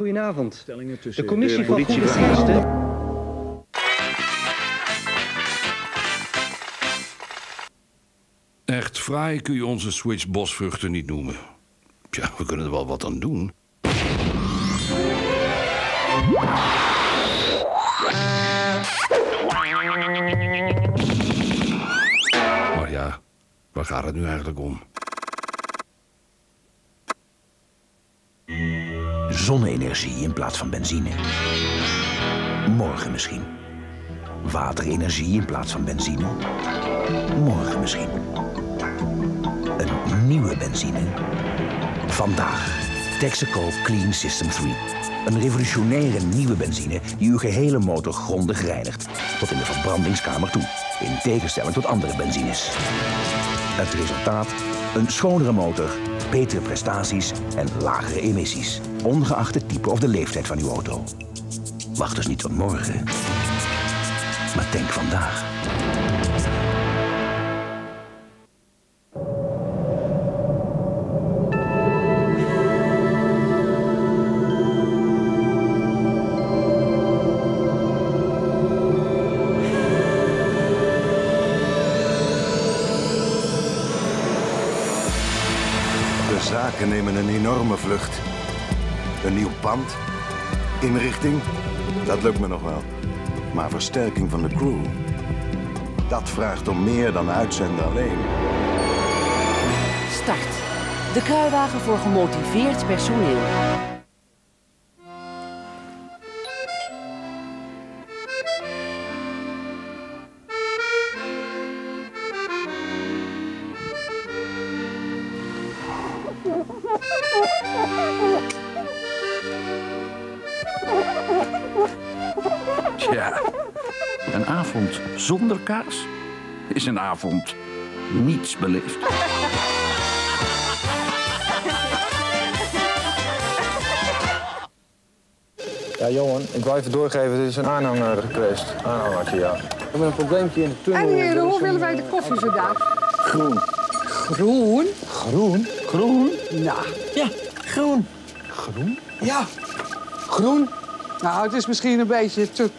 Goedenavond. Stellingen tussen De commissie de van politie- Goede Diensten... Echt fraai kun je onze Switch bosvruchten niet noemen. Tja, we kunnen er wel wat aan doen. Maar ja, waar gaat het nu eigenlijk om? Zonne-energie in plaats van benzine. Morgen misschien. Waterenergie in plaats van benzine. Morgen misschien. Een nieuwe benzine. Vandaag. Texaco Clean System 3. Een revolutionaire nieuwe benzine die uw gehele motor grondig reinigt. Tot in de verbrandingskamer toe. In tegenstelling tot andere benzines. Het resultaat? Een schonere motor, betere prestaties en lagere emissies. Ongeacht het type of de leeftijd van uw auto. Wacht dus niet tot morgen. Maar denk vandaag. Zaken nemen een enorme vlucht. Een nieuw pand, inrichting, dat lukt me nog wel. Maar versterking van de crew, dat vraagt om meer dan uitzenden alleen. Start. De kruiwagen voor gemotiveerd personeel. Tja, een avond zonder kaas is een avond niets beleefd. Ja, Johan, ik wil even doorgeven, dit is een aanhanger geweest. Aanhangertje, ja. We hebben een probleempje in de tunnel. En Er heren, hoe willen wij de koffie vandaag? Groen. Groen? Groen? Groen? Nou, Ja, groen. groen? Ja. Groen? Nou, het is misschien een beetje te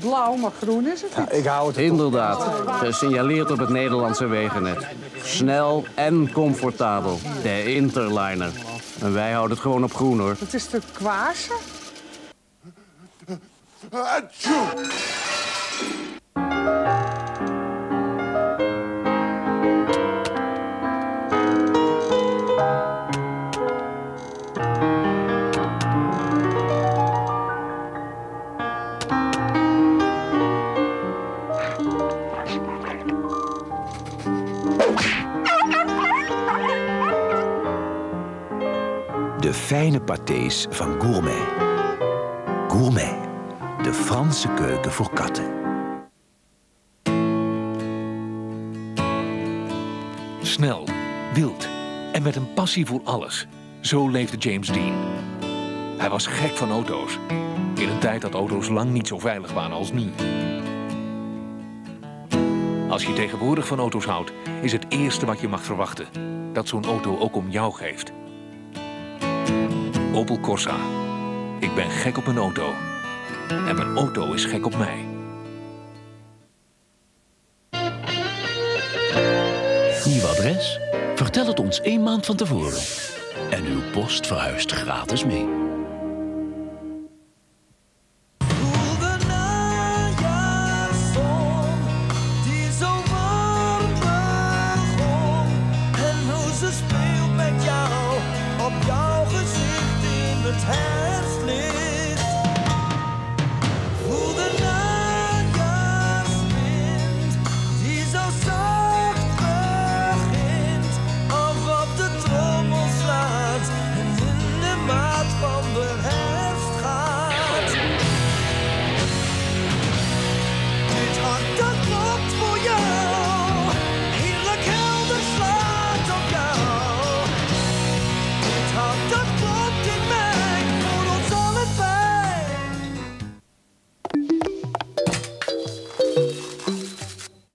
blauw, maar groen is het niet. Ik hou het Inderdaad, gesignaleerd op het Nederlandse wegennet. Snel en comfortabel. De Interliner. En wij houden het gewoon op groen, hoor. Het is te kwazen. De fijne pâtés van Gourmet. Gourmet. De Franse keuken voor katten. Snel, wild en met een passie voor alles. Zo leefde James Dean. Hij was gek van auto's. In een tijd dat auto's lang niet zo veilig waren als nu. Als je tegenwoordig van auto's houdt, is het eerste wat je mag verwachten dat zo'n auto ook om jou geeft. Opel Corsa. Ik ben gek op een auto. En mijn auto is gek op mij. Nieuw adres? Vertel het ons één maand van tevoren. En uw post verhuist gratis mee.